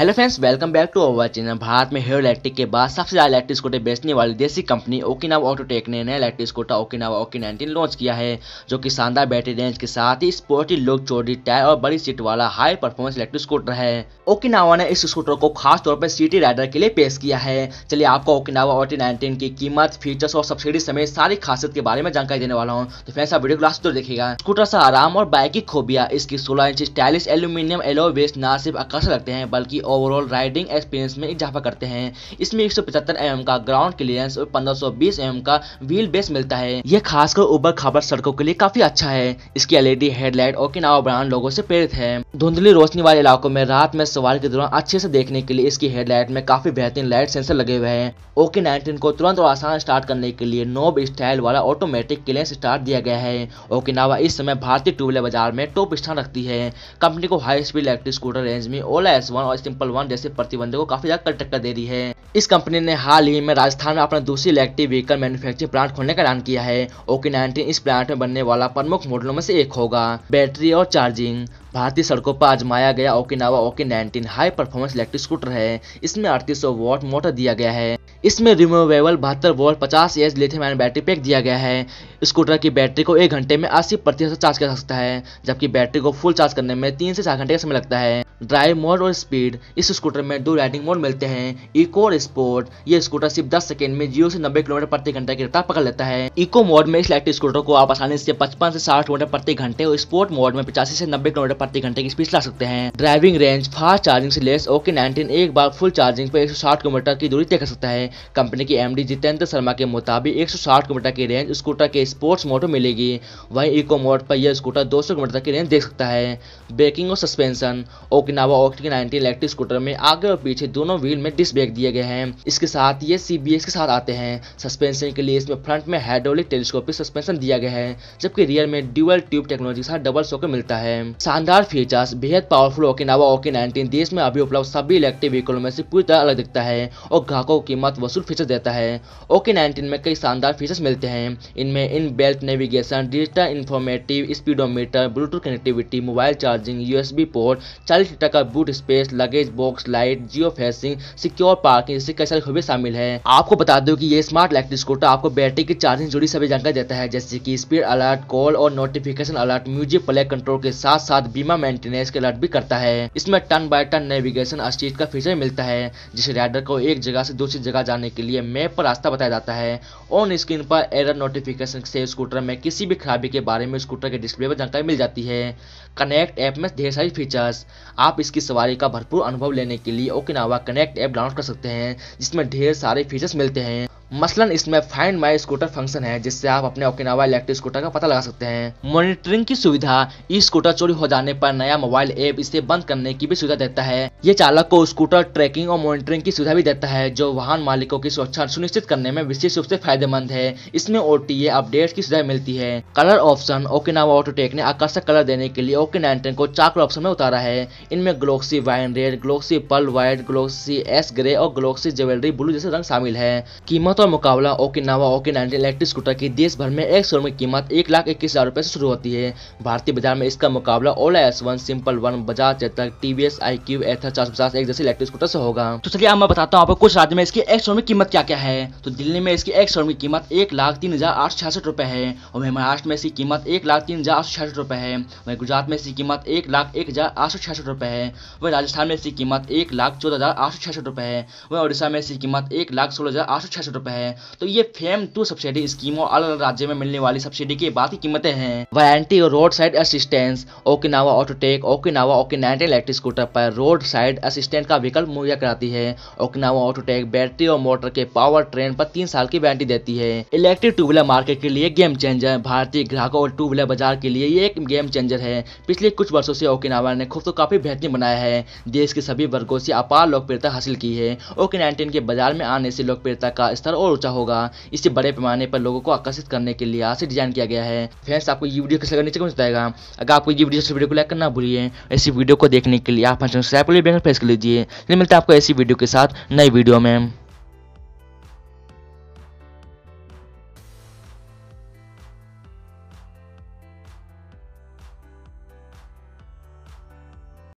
Hello friends welcome back to our channel Bharat में hair electric के बाद सबसे ज़्यादा इलेक्ट्रिक स्कूटर बेचने वाली देसी कंपनी ओकिनावा ऑटोटेक ने नया electric scooter Okinawa Oki nineteen launch किया है, जो कि शानदार बैटरी रेंज के साथ ही स्पोर्टी लुक चौड़ी टायर और बड़ी सीट वाला हाई परफॉर्मेंस इलेक्ट्रिक स्कूटर है। ओकिनावा ने इस स्कूटर को खास तौर पर सिटी राइडर के लिए पेश किया है। चलिए आपको ओकिनावा ओटी नाइनटीन की कीमत फीचर्स और सब्सिडी समेत सारी खासियत के बारे में जानकारी देने वाला हूँ। तो फ्रेंड्स आप वीडियो क्लास तो देखिएगा। स्कूटर से आराम और बाइक की खूबिया, इसकी सोलह इंच स्टाइलिश एल्यूमिनियम एलो वेस्ट न सिर्फ़ आकर्षक लगते हैं, बल्कि ओवरऑल राइडिंग एक्सपीरियंस में इजाफा करते हैं। इसमें एक सौ का ग्राउंड क्लियरेंस और 1520 mm का व्हील बेस मिलता है। यह खासकर उबर खाबर सड़कों के लिए काफ़ी अच्छा है। इसकी एलईडी हेडलाइट ओकिनावा ब्रांड लोगों से प्रेरित है। धुंधली रोशनी वाले इलाकों में रात में सवारी के दौरान अच्छे से देखने के लिए इसकी हेडलाइट में काफ़ी बेहतरीन लाइट सेंसर लगे हुए हैं। ओके नाइनटीन को तुरंत और आसान स्टार्ट करने के लिए नोब स्टाइल वाला ऑटोमेटिक क्लियरेंस स्टार्ट दिया गया है। ओकिनावा इस समय भारतीय टू व्हीलर बाज़ार में टॉप स्थान रखती है। कंपनी को high speed electric scooter range में ओला एस और सिंपल वन जैसे प्रतिबंधों को काफ़ी ज़्यादा टक्कर दे रही है। इस कंपनी ने हाल ही में राजस्थान में अपना दूसरी इलेक्ट्रिक व्हीकल मैन्युफैक्चरिंग प्लांट खोलने का ऐलान किया है। ओके नाइनटीन इस प्लांट में बनने वाला प्रमुख मॉडलों में से एक होगा। बैटरी और चार्जिंग। भारतीय सड़कों पर आजमाया गया Okinawa OK 19 high performance electric scooter है। इसमें अड़तीस वॉट मोटर दिया गया है। इसमें रिमूवेबल बहत्तर वोल्ट पचास H lithium ion battery pack दिया गया है। स्कूटर की बैटरी को एक घंटे में अस्सी प्रतिशत चार्ज कर सकता है, जबकि बैटरी को फुल चार्ज करने में तीन से चार घंटे का समय लगता है। ड्राइव मोड और स्पीड। इस स्कूटर में दो राइडिंग मोड मिलते हैं। इको और स्पोर्ट ये स्कूटर सिर्फ़ 10 सेकंड में ज़ीरो से 90 किलोमीटर प्रति घंटे की रफ्तार पकड़ लेता है। इको मोड में इस इलेक्ट्रिक स्कूटर को आप आसानी से 55 से 60 किलोमीटर प्रति घंटे और स्पोर्ट मोड में पचासी से 90 किलोमीटर प्रति घंटे की स्पीड ला सकते हैं। ड्राइविंग रेंज फास्ट चार्जिंग से लेस ओके नाइनटीन एक बार फुल चार्जिंग पर एक किलोमीटर की दूरी तय कर सकता है। कंपनी की एमडी जितेंद्र शर्मा के मुताबिक एक किलोमीटर की रेंज स्कूटर के स्पोर्ट्स मोड में मिलेगी। वहीं इको मोड पर यह स्कूटर दो किलोमीटर की रेंज दे सकता है। ब्रेकिंग और suspension Okinawa Oki ninety electric scooter में आगे और पीछे दोनों व्हील में डिस्क ब्रेक दिए गए हैं। इसके साथ ये सी के साथ आते हैं। सस्पेंशन के लिए इसमें फ्रंट में हाइड्रोलिक टेलीस्कोपिक सस्पेंशन दिया गया है, जबकि रियर में ड्यूअल ट्यूब टेक्नोलॉजी के साथ डबल शॉक मिलता है। शानदार फीचर्स बेहद पावरफुल ओकिनावा ओके नाइनटीन देश में अभी उपलब्ध सभी इलेक्ट्रिक व्हीकलों में से पूरी तरह अलग दिखता है और ग्राहकों को कीमत वसूल फीचर देता है। ओके नाइनटीन में कई शानदार फीचर्स मिलते हैं। इनमें inbuilt navigation digital informative speedometer Bluetooth connectivity mobile charging USB port चालीस लीटर का boot space luggage box light geo fencing secure parking जैसे कई सारी खूबी शामिल है। आपको बता दो कि ये स्मार्ट इलेक्ट्रिक स्कूटर आपको बैटरी की चार्जिंग जुड़ी सभी जानकारी देता है, जैसे कि स्पीड अलर्ट कॉल और notification alert music play control के साथ साथ बीमा मेंटेनेंस के अलर्ट भी करता है। इसमें turn by turn navigation assist का फीचर मिलता है, जिसे राइडर को एक जगह से दूसरी जगह जाने के लिए मैप पर रास्ता बताया जाता है। ऑन स्क्रीन पर एरर नोटिफिकेशन से स्कूटर में किसी भी खराबी के बारे में स्कूटर के डिस्प्ले पर जानकारी मिल जाती है। कनेक्ट ऐप में ढेर सारी फीचर्स आप इसकी सवारी का भरपूर अनुभव लेने के लिए ओकिनावा कनेक्ट ऐप डाउनलोड कर सकते हैं। जिसमें ढेर सारे फीचर्स मिलते हैं। मसलन इसमें फाइंड माई स्कूटर फ़ंक्शन है, जिससे आप अपने ओकिनावा इलेक्ट्रिक स्कूटर का पता लगा सकते हैं। मॉनिटरिंग की सुविधा ई स्कूटर चोरी हो जाने पर नया मोबाइल ऐप इसे बंद करने की भी सुविधा देता है। ये चालक को स्कूटर ट्रैकिंग और मॉनिटरिंग की सुविधा भी देता है, जो वाहन मालिकों की सुरक्षा सुनिश्चित करने में विशेष रूप से फ़ायदेमंद है। इसमें ओ अपडेट की सुविधा मिलती है। कलर ऑप्शन ओकिनावा ऑटोटेक ने आकर्षक कलर देने के लिए ओके नाइनटीन को चार ऑप्शन में उतारा है। इनमें ग्लोक्सी वाइन रेड ग्लोक्सी पल व्हाइट ग्लोक्सी एस ग्रे और ग्लोक्सी ज्वेलरी ब्लू जैसे रंग शामिल है। कीमत और मुकाबला Okinawa OK ninety electric scooter की देश भर में एक शोरूम की कीमत एक लाख इक्कीस हज़ार रुपए से शुरू होती है। भारतीय बाज़ार में इसका मुकाबला Ola S one Simple One Bajaj Chetak TVS I Q Ather चार सौ पचास एक जैसे इलेक्ट्रिक स्कूटर से होगा। तो चलिए अब मैं बताता हूँ आपको कुछ राज्य में इसकी एक शोरूम की कीमत क्या क्या है। तो दिल्ली में इसकी एक शोरूम की कीमत एक लाख तीन हज़ार आठ सौ छियासठ रुपए है और महाराष्ट्र में इसकी कीमत एक लाख तीन हज़ार आठ सौ छियासठ रुपए है। वही गुजरात में इसकी कीमत एक लाख एक हज़ार आठ सौ छियासठ रुपए है। वही राजस्थान में इसकी कीमत एक लाख चौदह हज़ार आठ सौ छियासठ रुपए है। वही ओडिशा में इसकी कीमत एक लाख सोलह हज़ार आठ सौ छियासठ रुपए है। तो ये फेम टू सब्सिडी स्कीमों अलग अलग राज्य में मिलने वाली सब्सिडी की बाकी कीमतें हैं। वारंटी और road side assistance Okinawa Autotech Okinawa OK ninety electric scooter पर रोड साइड असिस्टेंट का विकल्प मुहैया कराती है। ओकिनावा ऑटोटेक बैटरी और मोटर के पावर ट्रेन पर तीन साल की वारंटी देती है। इलेक्ट्रिक टू व्हीलर मार्केट के लिए गेम चेंजर भारतीय ग्राहकों और टू व्हीलर बाज़ार के लिए ये एक गेम चेंजर है। पिछले कुछ वर्षों से ओकिनावा ने खुद को काफ़ी बेहतरीन बनाया है। देश के सभी वर्गों से अपार लोकप्रियता हासिल की है। ओके नाइनटीन के बाज़ार में आने से लोकप्रियता का स्तर और ऊँचा होगा। इसे बड़े पैमाने पर लोगों को आकर्षित करने के लिए आज डिज़ाइन किया गया है। फ्रेंड्स, आपको ये वीडियो कैसे नीचे कमेंट बताएगा। अगर आपको ये वीडियो वीडियो को लाइक करना भूलिए। ऐसी वीडियो को देखने के लिए आप हमारे चैनल सब्सक्राइब प्रेस कर लीजिए। मिलता है आपको ऐसी वीडियो के साथ नई वीडियो में।